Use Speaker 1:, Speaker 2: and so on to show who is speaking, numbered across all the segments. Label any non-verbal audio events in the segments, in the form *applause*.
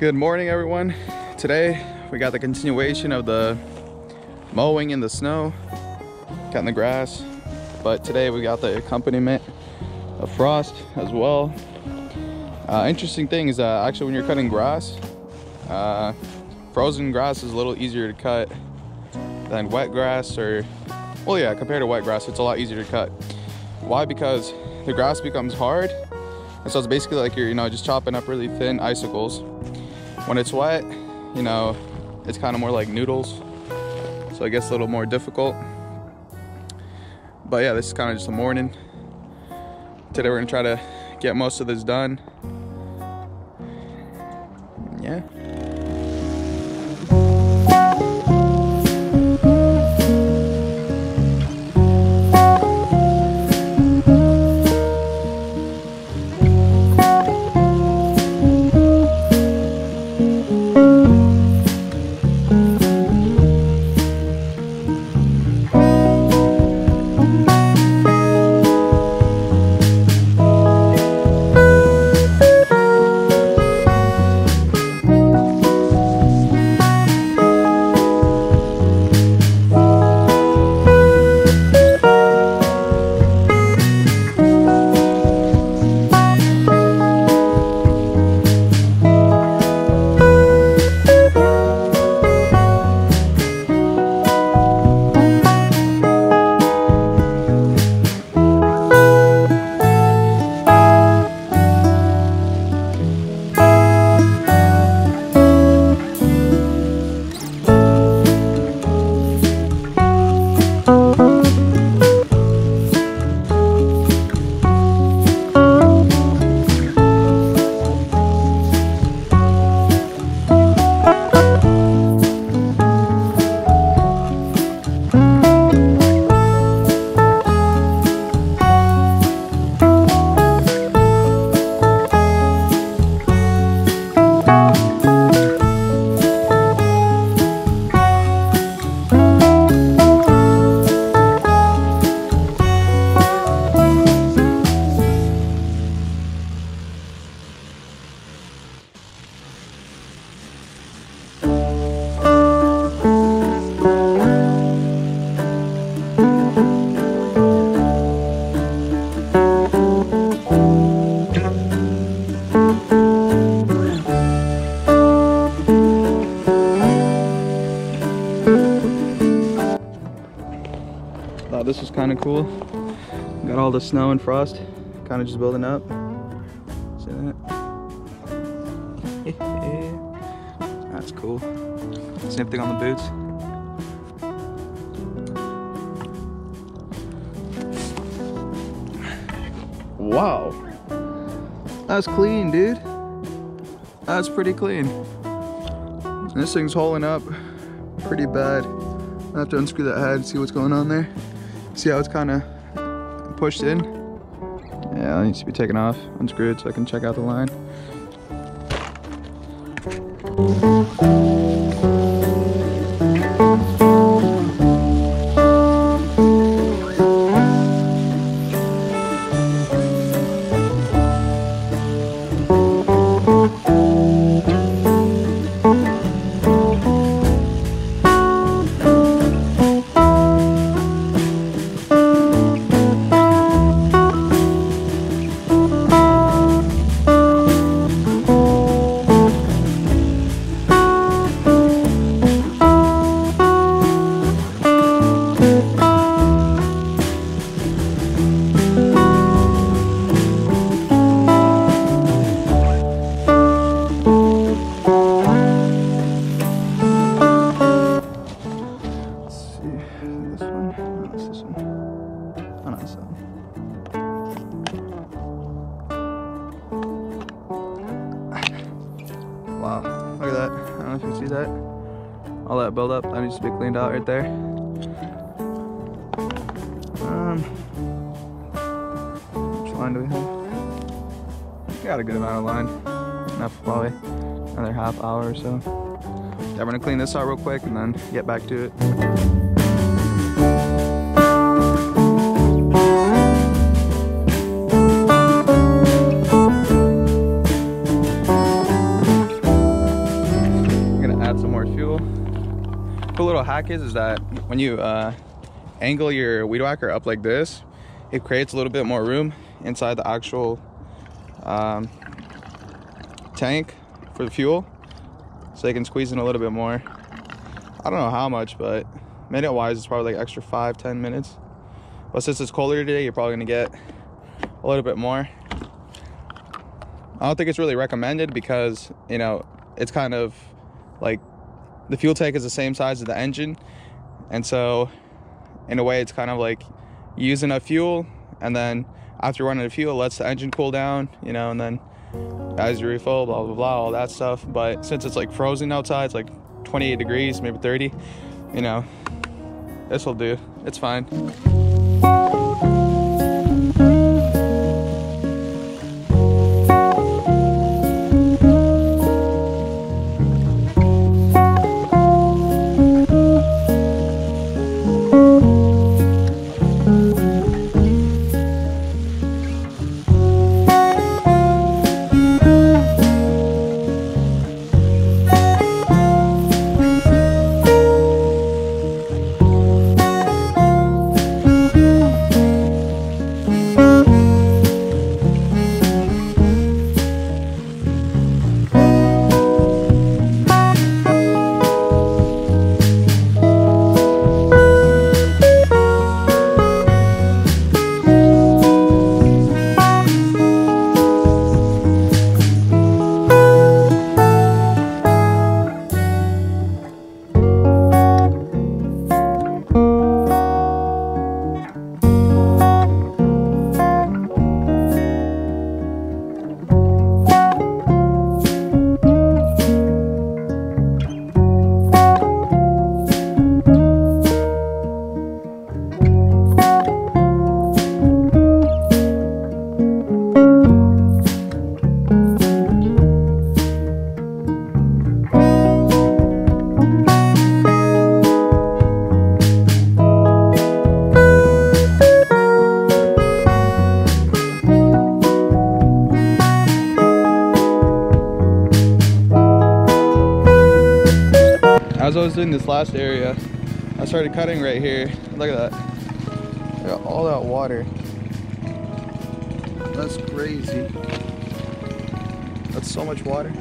Speaker 1: Good morning, everyone. Today we got the continuation of the mowing in the snow, cutting the grass, but today we got the accompaniment of frost as well. Uh, interesting thing is that actually when you're cutting grass, uh, frozen grass is a little easier to cut than wet grass or, well yeah, compared to wet grass, it's a lot easier to cut. Why? Because the grass becomes hard and so it's basically like you're, you know, just chopping up really thin icicles. When it's wet, you know, it's kind of more like noodles. So it gets a little more difficult. But yeah, this is kind of just a morning. Today we're gonna try to get most of this done. Of cool. Got all the snow and frost kind of just building up. See that? *laughs* That's cool. Same thing on the boots. Wow. That's clean, dude. That's pretty clean. This thing's holding up pretty bad. I have to unscrew that head, and see what's going on there. See how it's kind of pushed in? Yeah, it needs to be taken off, unscrewed so I can check out the line. This one, no, it's this one. Oh no, it's that one. Wow, look at that. I don't know if you can see that. All that buildup that needs to be cleaned out right there. Um, which line do we have? Got a good amount of line. Enough probably another half hour or so. Yeah, we're gonna clean this out real quick and then get back to it. Fuel. Cool little hack is, is that when you uh, angle your weed whacker up like this, it creates a little bit more room inside the actual um, tank for the fuel. So you can squeeze in a little bit more. I don't know how much, but minute wise, it's probably like extra five, 10 minutes. But since it's colder today, you're probably gonna get a little bit more. I don't think it's really recommended because, you know, it's kind of like the fuel tank is the same size as the engine. And so in a way, it's kind of like using a fuel and then after running the fuel, lets the engine cool down, you know, and then as you refill, blah, blah, blah, all that stuff. But since it's like frozen outside, it's like 28 degrees, maybe 30, you know, this will do. It's fine. As I was doing this last area, I started cutting right here. Look at that. Look at all that water. That's crazy. That's so much water.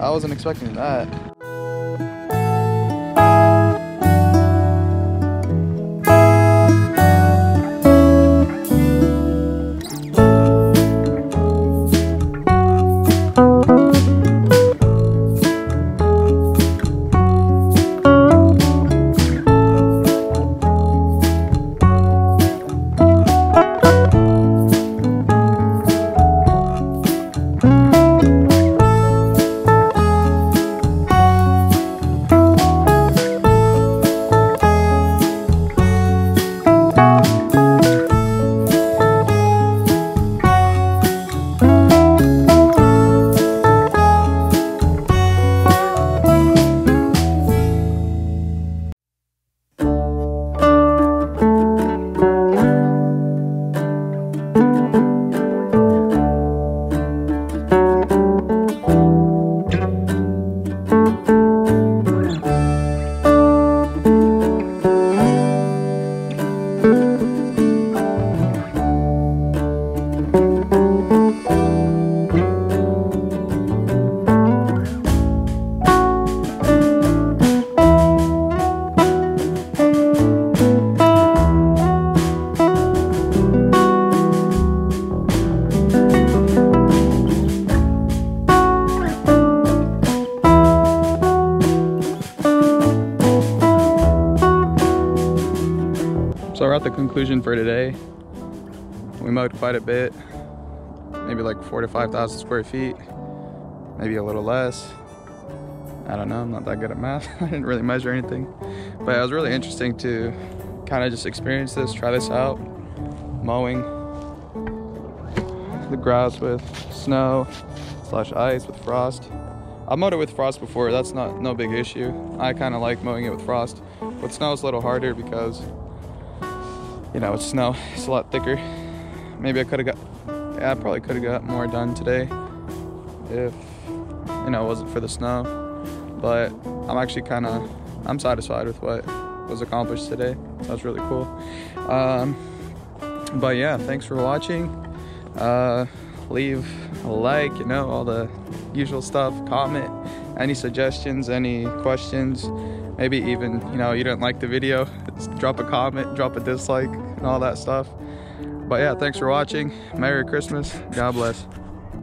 Speaker 1: I wasn't expecting that. Conclusion for today. We mowed quite a bit, maybe like four to 5,000 square feet, maybe a little less. I don't know, I'm not that good at math. *laughs* I didn't really measure anything, but it was really interesting to kind of just experience this, try this out, mowing the grass with snow slash ice with frost. I mowed it with frost before, that's not no big issue. I kind of like mowing it with frost. With snow, it's a little harder because you know, it's snow. It's a lot thicker. Maybe I could have got, yeah, I probably could have got more done today if you know, it wasn't for the snow. But I'm actually kind of, I'm satisfied with what was accomplished today. So that's really cool. Um, but yeah, thanks for watching. Uh, leave a like, you know, all the usual stuff, comment, any suggestions, any questions, maybe even, you know, you didn't like the video, drop a comment, drop a dislike, and all that stuff. But yeah, thanks for watching. Merry Christmas. God bless.